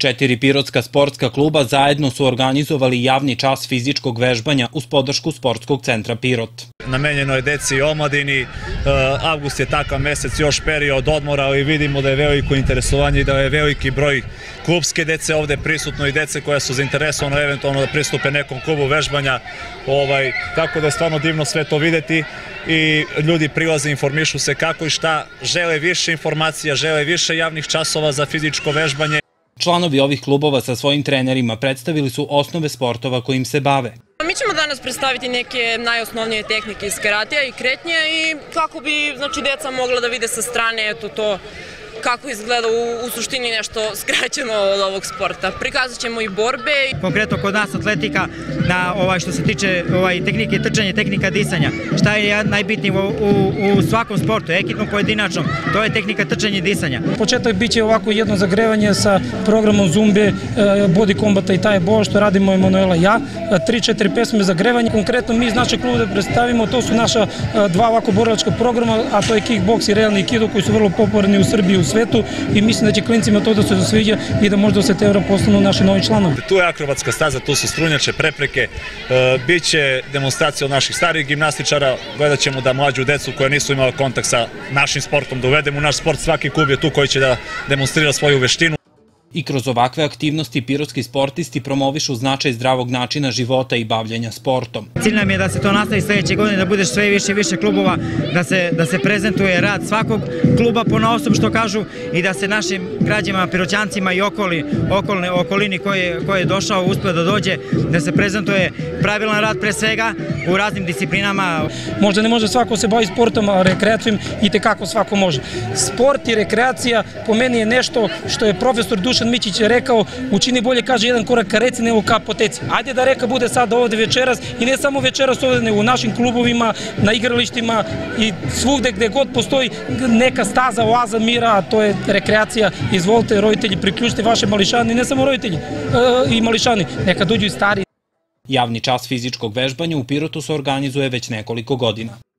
Četiri pirotska sportska kluba zajedno su organizovali javni čas fizičkog vežbanja uz podršku Sportskog centra Pirot. Namenjeno je deci i omladini, e, avgust je takav mesec još period odmora, ali vidimo da je veliko interesovanje i da je veliki broj klubske dece ovde prisutno i dece koja su zainteresovano eventualno da pristupe nekom klubu vežbanja, ovaj, tako da je stvarno divno sve to videti i ljudi prilaze, informišu se kako i šta, žele više informacija, žele više javnih časova za fizičko vežbanje. Članovi ovih klubova sa svojim trenerima predstavili su osnove sportova kojim se bave. Mi ćemo danas predstaviti neke najosnovnije tehnike iz karatija i kretnje i kako bi znači, deca mogla da vide sa strane eto to kako izgleda u, u suštini nešto skraćeno od ovog sporta. Prikazat ćemo i borbe. Konkretno kod nas atletika na ovaj što se tiče ovaj tehnike trčanja, tehnika disanja. Šta je najbitnije u, u, u svakom sportu, ekipnom pojedinačnom, to je tehnika trčanja i disanja. Početak biće ovako jedno zagrevanje sa programom Zumbe, e, Body Combata i taj bo što radimo Emanuela i ja. 3-4 pesme zagrevanja. Konkretno mi iz našeg kluba da predstavimo, to su naša e, dva ovako borilačka programa, a to je kickboks i realni kido koji su vrlo popularni u Srbiji i u svetu i mislim da će klincima to da se sviđa i da možda se tevra postanu naši novi članovi. Tu je akrobatska staza, tu su strunjače, prepreke, e, biće demonstracija od naših starih gimnastičara, gledat ćemo da mlađu decu koja nisu imala kontakt sa našim sportom, da uvedemo u naš sport, svaki klub je tu koji će da demonstrira svoju veštinu. I kroz ovakve aktivnosti pirotski sportisti promovišu značaj zdravog načina života i bavljanja sportom. Cilj nam je da se to nastavi sledeće godine, da bude sve više i više klubova, da se, da se prezentuje rad svakog kluba po naosob što kažu i da se našim građima, piroćancima i okoli, okolne, okolini koje, koje je došao, uspio da dođe, da se prezentuje pravilan rad pre svega u raznim disciplinama. Možda ne može svako se bavi sportom, a rekreacijom i tekako svako može. Sport i rekreacija po meni je nešto što je profesor Dušan Dušan Mićić je rekao, učini bolje, kaže, jedan korak ka reci nego ka poteci. Ajde da reka bude sad ovde večeras i ne samo večeras ovde, nego u našim klubovima, na igralištima i svugde gde god postoji neka staza oaza mira, a to je rekreacija. Izvolite, roditelji, priključite vaše mališani, ne samo roditelji e, i mališani, neka dođu i stari. Javni čas fizičkog vežbanja u Pirotu se organizuje već nekoliko godina.